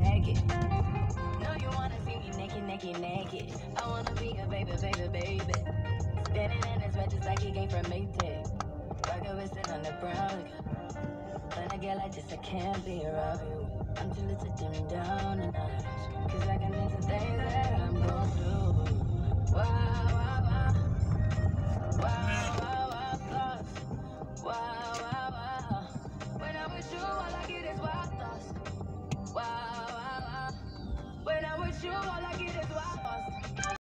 naked. No, you wanna see me naked, naked, naked. I wanna be a baby, baby, baby. Standing in his red just like he came from Maytag. Rocker with sit on the brown. When I get like this, I can't be around you. I'm too little to dim down.